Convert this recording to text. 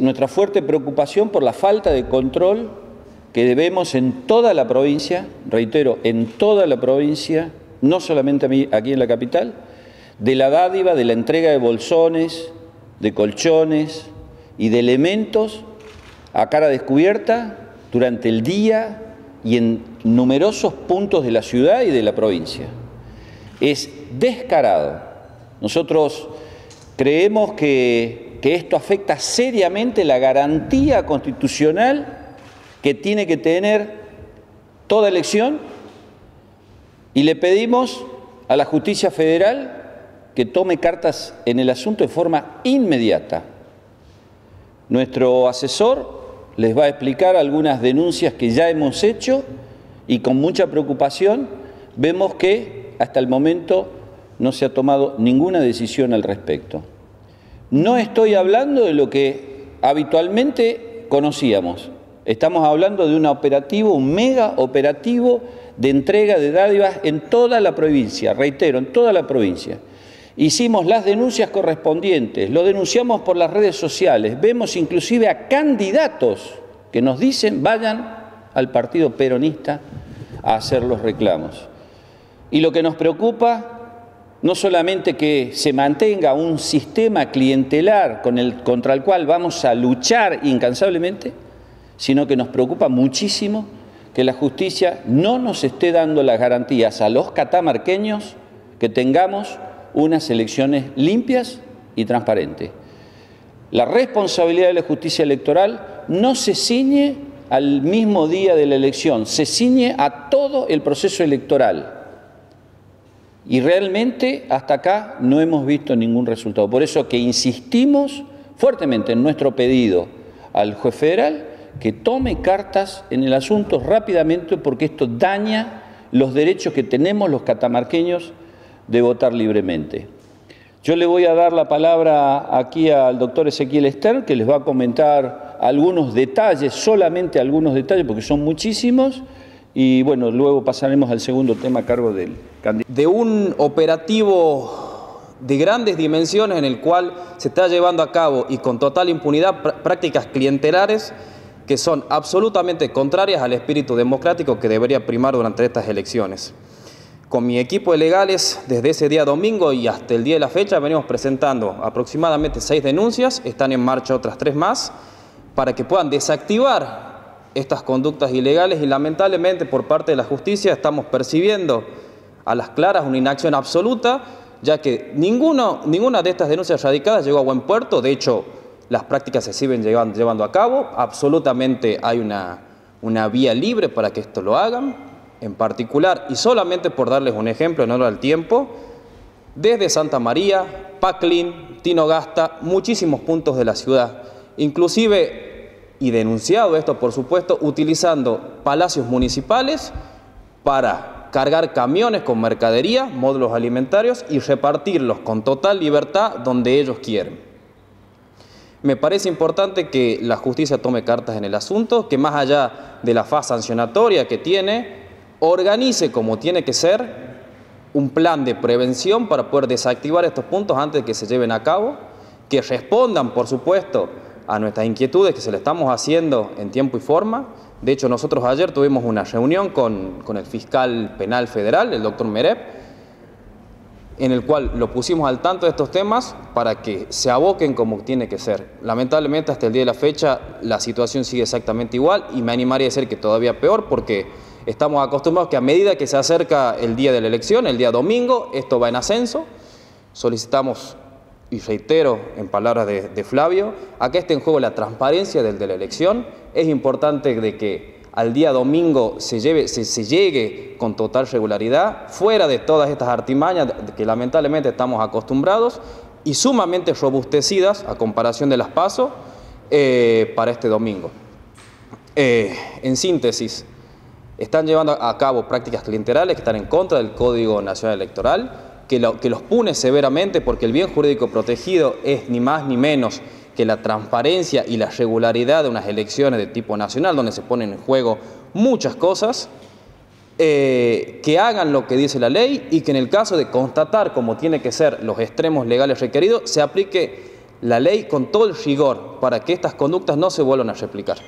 Nuestra fuerte preocupación por la falta de control que debemos en toda la provincia, reitero, en toda la provincia, no solamente aquí en la capital, de la dádiva, de la entrega de bolsones, de colchones y de elementos a cara descubierta durante el día y en numerosos puntos de la ciudad y de la provincia. Es descarado. Nosotros creemos que que esto afecta seriamente la garantía constitucional que tiene que tener toda elección y le pedimos a la justicia federal que tome cartas en el asunto de forma inmediata. Nuestro asesor les va a explicar algunas denuncias que ya hemos hecho y con mucha preocupación vemos que hasta el momento no se ha tomado ninguna decisión al respecto. No estoy hablando de lo que habitualmente conocíamos. Estamos hablando de un operativo, un mega operativo de entrega de dádivas en toda la provincia, reitero, en toda la provincia. Hicimos las denuncias correspondientes, lo denunciamos por las redes sociales, vemos inclusive a candidatos que nos dicen vayan al partido peronista a hacer los reclamos. Y lo que nos preocupa no solamente que se mantenga un sistema clientelar con el, contra el cual vamos a luchar incansablemente, sino que nos preocupa muchísimo que la justicia no nos esté dando las garantías a los catamarqueños que tengamos unas elecciones limpias y transparentes. La responsabilidad de la justicia electoral no se ciñe al mismo día de la elección, se ciñe a todo el proceso electoral. Y realmente hasta acá no hemos visto ningún resultado. Por eso que insistimos fuertemente en nuestro pedido al juez federal que tome cartas en el asunto rápidamente porque esto daña los derechos que tenemos los catamarqueños de votar libremente. Yo le voy a dar la palabra aquí al doctor Ezequiel Stern, que les va a comentar algunos detalles, solamente algunos detalles, porque son muchísimos, y bueno, luego pasaremos al segundo tema a cargo del candidato. De un operativo de grandes dimensiones en el cual se está llevando a cabo y con total impunidad prácticas clientelares que son absolutamente contrarias al espíritu democrático que debería primar durante estas elecciones. Con mi equipo de legales, desde ese día domingo y hasta el día de la fecha, venimos presentando aproximadamente seis denuncias, están en marcha otras tres más, para que puedan desactivar estas conductas ilegales y lamentablemente por parte de la justicia estamos percibiendo a las claras una inacción absoluta, ya que ninguno, ninguna de estas denuncias radicadas llegó a buen puerto, de hecho las prácticas se siguen llevando, llevando a cabo, absolutamente hay una, una vía libre para que esto lo hagan, en particular, y solamente por darles un ejemplo en honor al tiempo, desde Santa María, Paclin, Tinogasta, muchísimos puntos de la ciudad, inclusive y denunciado esto, por supuesto, utilizando palacios municipales para cargar camiones con mercadería, módulos alimentarios y repartirlos con total libertad donde ellos quieren. Me parece importante que la justicia tome cartas en el asunto, que más allá de la fase sancionatoria que tiene, organice como tiene que ser un plan de prevención para poder desactivar estos puntos antes de que se lleven a cabo, que respondan, por supuesto, a nuestras inquietudes que se le estamos haciendo en tiempo y forma. De hecho, nosotros ayer tuvimos una reunión con, el fiscal penal federal, el doctor Merep, en el cual lo pusimos al tanto de estos temas para que se aboquen como tiene que ser. Lamentablemente, hasta el día de la fecha, la situación sigue exactamente igual y me animaría a decir que todavía peor porque estamos acostumbrados que a medida que se acerca el día de la elección, el día domingo, esto va en ascenso. Solicitamos y reitero en palabras de, Flavio, acá está en juego la transparencia del de la elección. Es importante de que al día domingo se, lleve, se, llegue con total regularidad, fuera de todas estas artimañas que lamentablemente estamos acostumbrados y sumamente robustecidas a comparación de las PASO eh, para este domingo. Eh, en síntesis, están llevando a cabo prácticas clienterales que están en contra del Código Nacional Electoral, que, los pune severamente porque el bien jurídico protegido es ni más ni menos que la transparencia y la regularidad de unas elecciones de tipo nacional, donde se ponen en juego muchas cosas, eh, que hagan lo que dice la ley y que en el caso de constatar como tiene que ser los extremos legales requeridos, se aplique la ley con todo el rigor para que estas conductas no se vuelvan a replicar.